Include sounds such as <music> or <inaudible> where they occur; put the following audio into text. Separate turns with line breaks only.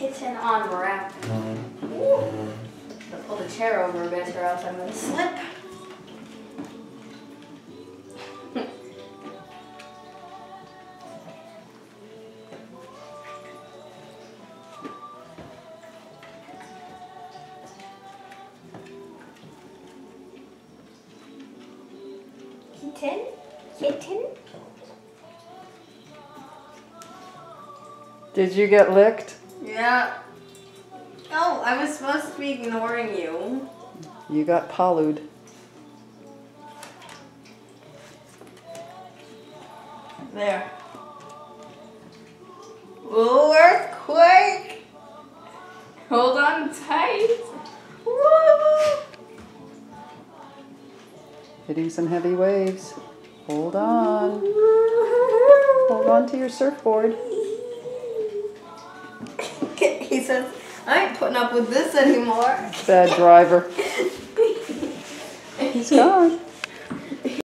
kitten on. Ooh. I'll pull the chair over a bit or else I'm gonna slip. Kitten? Kitten?
Did you get licked?
Yeah. Oh, I was supposed to be ignoring you.
You got pollued.
There. Ooh, earthquake! Hold on tight. Woo!
Hitting some heavy waves. Hold on. Hold on to your surfboard.
Says, I ain't putting up with this anymore.
Bad driver. <laughs> He's gone.